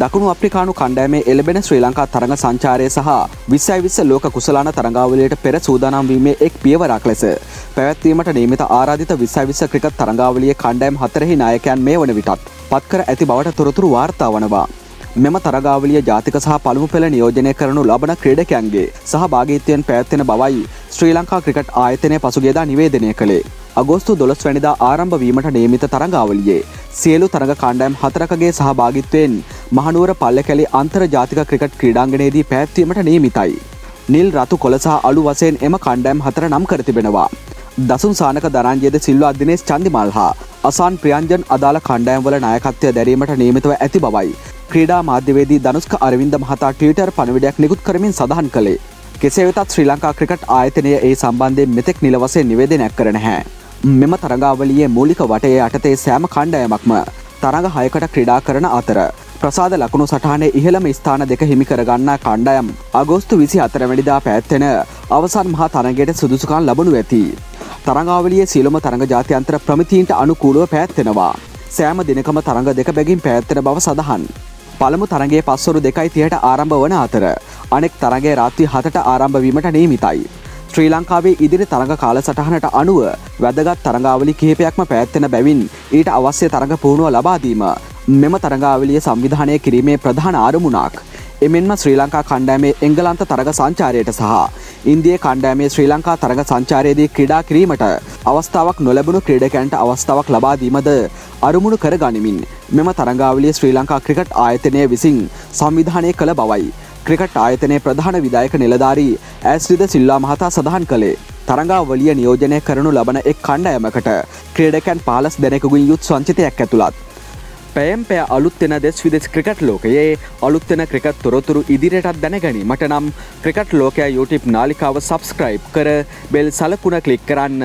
දකුණු අප්‍රිකානු කණ්ඩෑමේ එලබෙන ශ්‍රී ලංකා තරඟ සංචාරය සහ විස්සයි විස්ස ලෝක කුසලාන තරඟාවලයට පෙර සූදානම්වීමේ එක් පියවරක් ලෙස පැවැත්වීමට නීමිත ආරාධිත විස්සයි විස්ස ක්‍රිකත් තරඟාවලිය කණ්ඩෑම් හතරහි නායකයන් මේ වන විටත් පත්කර ඇති බවට තොරතුරු වාර්තා වනවා. මෙම තරගාවලිය ජාතික සහ පළමු පෙළ නියෝජනය කරනු ලබන ක්‍රඩකයන්ගේ සහ භාගීත්වයෙන් පැත්වෙන බවයි ශ්‍රී ලංකා ක්‍රිකට් ආයතනය පසුගේදා නිවේදනය කළේ. අගෝස්තු දොළස් වැනිදා ආරම්භ වීමට නේමිත තරගාවලියේ සියලු තරග කාණ්ඩෑම් හතරකගේ සහභාගිත්වයෙන් මහනුවර පල්ල කැලි අන්තර් ජාතික ක්‍රිකට් ක්‍රඩාංගනයේදී පැත්වීමට නේමිතයි. නිල් රතු කොළසහ අලු වසයෙන් එම කණ්ඩෑම් හතර නම් කර තිබෙනවා. දසුන් සානක දරංජයද සිල්වා දිනේස් චන්දිමල් හා අසාන් ප්‍රියන්ජන් අදාළ කණ්ඩෑම්වල නායකත්වය දැරීමට නීමිතව ඇති බවයි. ක්‍රීඩා මාධ්‍යවේදී දනුස්ක අරවින්ද මහතා ටීටර් පණවිඩයක් නිකුත් කරමින් සඳහන් කළේ. කෙසේ වෙතත් ශ්‍රී ලංකා ක්‍රිකට් ආයතනය ඒ සම්බන්ධයෙන් මෙතෙක් නිලවසේ නිවේදනයක් කරන හැ. මෙම තරගාවලියේ මූලික වටේ යටතේ සෑම කණ්ඩායමක්ම තරඟ හයකට ක්‍රඩා කරන අතර. ප්‍රසාද ලකුණු සටහනේ ඉහළම ස්ථාන දෙක හිමි කරගන්න කණ්ඩායම් අගෝස්තු විසි අතරවැනිදා පැත්තෙන අවසන් මහා තරගයට සුදුසුකාන් ලබනු ඇති. තරඟාවලිය සියලුම තරඟ ජාත්‍යන්ත්‍ර ප්‍රමිතීන්ට අනුකූලුව පැත්තෙනවා. සෑම දිනකම තරඟ දෙක බැගින් පැත්තෙන බව සඳහන්. පළමු තරගේ පස්සොරු දෙකයි තියට ආරම්භ වන අතර අනෙක් තරගේ රාත්‍රී හතට ආරම්භවීමට නීමිතයි. ශ්‍රී ලංකාවේ ඉදිරි තරඟ කාල සටහනට අනුව වැදගත් තරඟාවලි කිහිපයක්ම පැත්තෙන බැවින් ඊට අවශ්‍ය තරඟ පුහුණුව ලබාදීම මෙම තරඟාවලිය සංවිධානය කිරීමේ ප්‍රධාන ආරමුණක්. එමෙන්ම ශ්‍රී ලංකා කණ්ඩෑමේ එංගලන්ත තරග සංචාරයට සහ ඉන්දිය කණ්ඩෑමේ ශ්‍රී ලංකා තරග සංචාරයේදී ක්‍රඩා කිරීමට අවස්ථාවක් නොලැබුණු ක්‍රඩකැන්ට අවස්ථාවක් ලබාදීමද අරුමුණු කර ගනිමින් මෙම තරංගාවලිය ශ්‍රී ලංකා ක්‍රිකට් ආයතනය විසින් සංවිධානය කළ බවයි. ක්‍රිකට් ආයතනය ප්‍රධාන විදායක නිලධාරී ඇස්රිද සිල්ලා මහතා සඳහන් කළේ. තරංගාවලිය නියෝජනය කරනු ලබන එක් කණ්ඩයමකට ක්‍රඩකැන් පාලස් දෙනෙකුගින් යුත් සංචිතයක් ඇතුළත්. පැයම් පෑ අලුත්වෙන දෙස් විදෙස් ක්‍රිකට් ලෝකයේ අලුත්වෙන ක්‍රිකත් තොරතුරු ඉදිරියටත් දැනගනි මට නම් ක්‍රිකට් ලෝකයා YouTube නාලිකාව සබස්ක්‍රයිබ් කර බෙල් සලකුණ කලික් කරන්න.